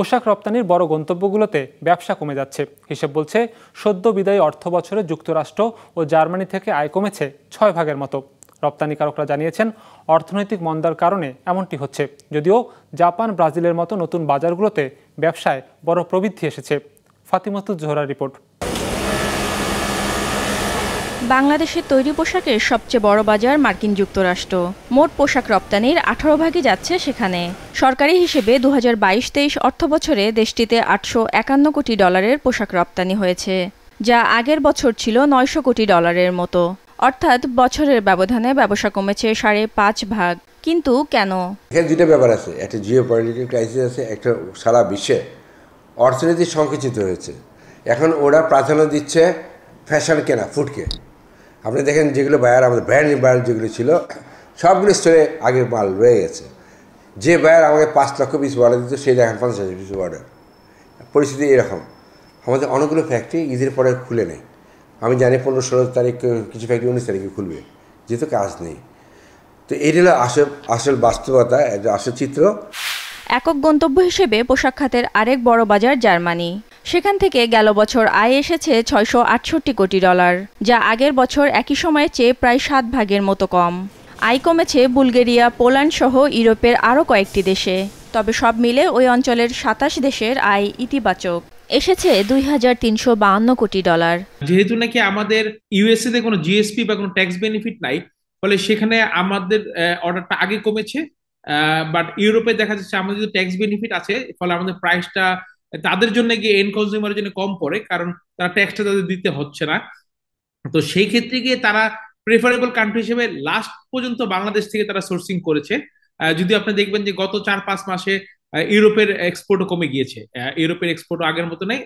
পোশাক রপ্তানির বড় গন্তব্যগুলোতে ব্যবসা কমে যাচ্ছে। হিসেব বলছে, সদ্য বিদায়ী অর্থ বছরে যুক্তরাষ্ট্র ও জার্মানি থেকে আয় কমেছে ছয় ভাগের মতো। রপ্তানিকারকরা জানিয়েছেন, অর্থনৈতিক মন্দার কারণে এমনটি হচ্ছে। যদিও জাপান, ব্রাজিলের মতো নতুন বাজারগুলোতে ব্যবসায় বড় প্রবৃদ্ধি এসেছে। ফাতিমাতুজ জোহরার রিপোর্ট। বাংলাদেশের তৈরি পোশাকের সবচেয়ে বড় বাজার মার্কিন যুক্তরাষ্ট্র। মোট পোশাক রপ্তানির আঠারো ভাগই যাচ্ছে সেখানে। সরকারি হিসেবে দু হাজার বাইশ তেইশ অর্থ বছরে দেশটিতে আটশো একান্ন কোটি ডলারের পোশাক রপ্তানি হয়েছে, যা আগের বছর ছিল নয়শো কোটি ডলারের মতো। অর্থাৎ বছরের ব্যবধানে ব্যবসা কমেছে সাড়ে পাঁচ ভাগ। কিন্তু কেন? এখানে দুটো ব্যাপার আছে। একটা জিও পলিটিক্যাল ক্রাইসিস আছে, একটা সারা বিশ্বে অর্থনীতি সংকুচিত হয়েছে। এখন ওরা প্রাধান্য দিচ্ছে ফ্যাশন কেনা ফুডকে আপনি দেখেন যেগুলো বায়ার আমাদের ব্র্যান্ড বায়ার যেগুলো ছিল, সবগুলো স্টোরে আগের মাল রয়ে গেছে। যে বায়ার আমাকে পাঁচ লক্ষ পিস অর্ডার দিত, সেই দেখেন পঞ্চাশ হাজার পিস অর্ডার পরিস্থিতি এরকম। আমাদের অনেকগুলো ফ্যাক্টরি ঈদের পরে খুলে নেই। আমি জানি পনেরো ষোলো তারিখ, কিছু ফ্যাক্টরি উনিশ তারিখে খুলবে। যেহেতু কাজ নেই। তো এটি হলো আসল আসল বাস্তবতা আসল চিত্র। একক গন্তব্য হিসেবে পোশাক খাতের আরেক বড় বাজার জার্মানি। সেখান থেকে গেল বছর আয় এসেছে ছয়শো আটষট্টি কোটি ডলার, যা আগের বছর একই সময়ের চেয়ে প্রায় সাত ভাগের মতো কম। আয় কমেছে বুলগেরিয়া, পোল্যান্ড সহ ইউরোপের আরও কয়েকটি দেশে। তবে সব মিলে ওই অঞ্চলের সাতাশ দেশের আয় ইতিবাচক। এসেছে দুই হাজার তিনশো বাহান্ন কোটি ডলার। যেহেতু নাকি আমাদের ইউএসএ কোনো জিএসপি বা কোনো ট্যাক্স বেনিফিট নাই, ফলে সেখানে আমাদের অর্ডারটা আগে কমেছে বাট ইউরোপে দেখা যাচ্ছে আমাদের যদি ট্যাক্স বেনিফিট আছে, ফলে আমাদের প্রাইসটা তাদের জন্য গিয়ে এন্ড কনজিউমারের জন্য কম পড়ে, কারণ তারা ট্যাক্সটা তাদের দিতে হচ্ছে না। তো সেই ক্ষেত্রে গিয়ে তারা প্রেফারেবল কান্ট্রি হিসেবে লাস্ট পর্যন্ত বাংলাদেশ থেকে তারা সোর্সিং করেছে। যদি আপনি দেখবেন যে গত চার পাঁচ মাসে ইউরোপের এক্সপোর্টও কমে গিয়েছে। ইউরোপের এক্সপোর্ট আগের মতো নেই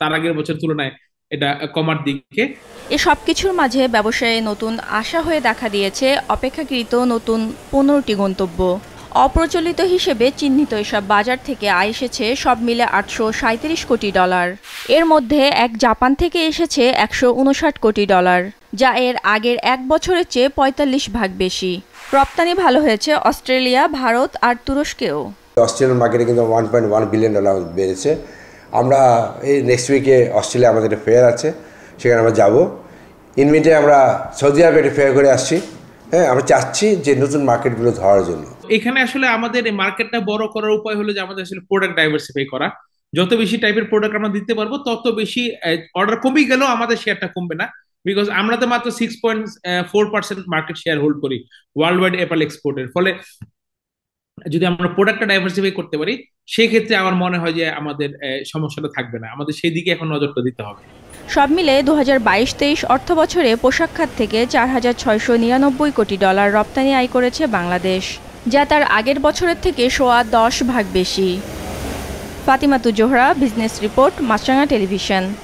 তার আগের বছর তুলনায় এটা কমার দিকে। এ সব কিছুর মাঝে ব্যবসায়ে নতুন আশা হয়ে দেখা দিয়েছে অপেক্ষাকৃত নতুন পনেরোটি গন্তব্য। অপ্রচলিত হিসেবে চিহ্নিত এসব বাজার থেকে আয় এসেছে সব মিলে আটশো কোটি ডলার। এর মধ্যে এক জাপান থেকে এসেছে একশো উনষাট কোটি ডলার, যা এর আগের এক বছরের চেয়ে পঁয়তাল্লিশ ভাগ বেশি। রপ্তানি ভালো হয়েছে অস্ট্রেলিয়া, ভারত আর তুরস্কেও। অস্ট্রেলিয়ান মার্কেটে কিন্তু one point one billion dollar বেড়েছে। আমরা এই নেক্সট উইকে অস্ট্রেলিয়া আমাদের একটা ফেয়ার আছে, সেখানে আমরা যাব। ইনমিটে আমরা সৌদি আরবে একটা ফেয়ার করে আসছি। হ্যাঁ আমরা চাচ্ছি যে নতুন মার্কেটগুলো ধরার জন্য। এখানে আসলে আমাদের মার্কেটটা বড় করার উপায় হলো যে আমাদের আসলে প্রোডাক্ট ডাইভার্সিফাই করা। যত বেশি টাইপের প্রোডাক্ট আমরা দিতে পারব, তত বেশি অর্ডার কমে গেলেও আমাদের শেয়ারটা কমবে না। বিকজ আমরা তো মাত্র six point four percent market share hold করি ওয়ার্ল্ড ওয়াইড অ্যাপল এক্সপোর্টের ফলে যদি আমরা প্রোডাক্টটা ডাইভার্সিফাই করতে পারি সেই ক্ষেত্রে আমার মনে হয় যে আমাদের সমস্যাটা থাকবে না। আমাদের সেই দিকে এখন নজরটা দিতে হবে। সব মিলে দু হাজার বাইশ, তেইশ অর্থ বছরে পোশাক খাত থেকে চার হাজার ছয়শো নিরানব্বই কোটি ডলার রপ্তানি আয় করেছে বাংলাদেশ। যা তার আগের বছরের থেকে সোয়া দশ ভাগ বেশি। Fatimatu Zohra, business report, Maasranga television.